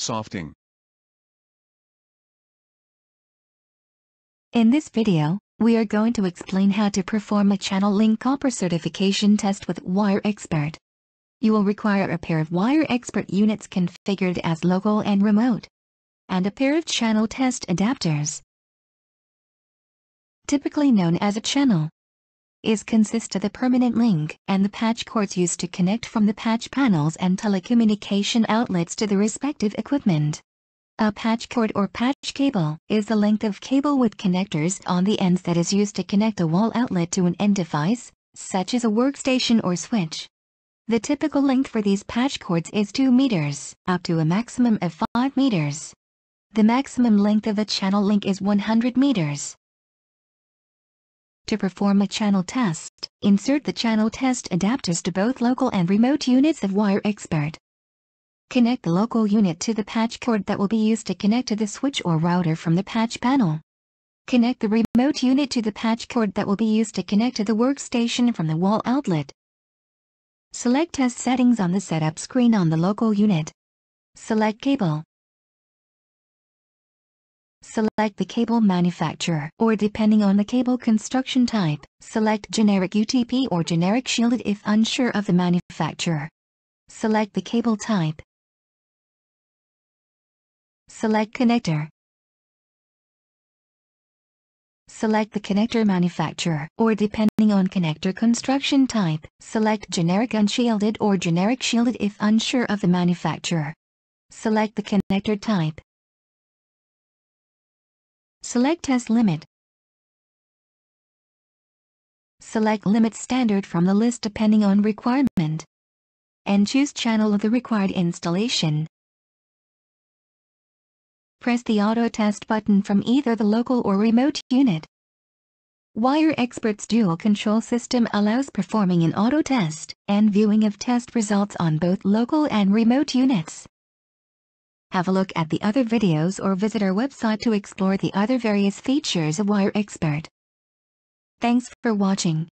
Softing. In this video, we are going to explain how to perform a channel link copper certification test with WireXpert. You will require a pair of WireXpert units configured as local and remote, and a pair of channel test adapters. Typically known as a channel, is consist of the permanent link and the patch cords used to connect from the patch panels and telecommunication outlets to the respective equipment. A patch cord or patch cable is the length of cable with connectors on the ends that is used to connect a wall outlet to an end device, such as a workstation or switch. The typical length for these patch cords is 2 meters, up to a maximum of 5 meters. The maximum length of a channel link is 100 meters. To perform a channel test, insert the channel test adapters to both local and remote units of WireXpert. Connect the local unit to the patch cord that will be used to connect to the switch or router from the patch panel. Connect the remote unit to the patch cord that will be used to connect to the workstation from the wall outlet. Select Test Settings on the setup screen on the local unit. Select Cable. Select the cable manufacturer, or depending on the cable construction type, select generic UTP or generic shielded if unsure of the manufacturer. Select the cable type. Select connector. Select the connector manufacturer, or depending on connector construction type, select generic unshielded or generic shielded if unsure of the manufacturer. Select the connector type. Select Test Limit. Select Limit Standard from the list depending on requirement. And choose channel of the required installation. Press the Auto Test button from either the local or remote unit. WireXpert's dual control system allows performing an auto test and viewing of test results on both local and remote units. Have a look at the other videos or visit our website to explore the other various features of WireXpert. Thanks for watching.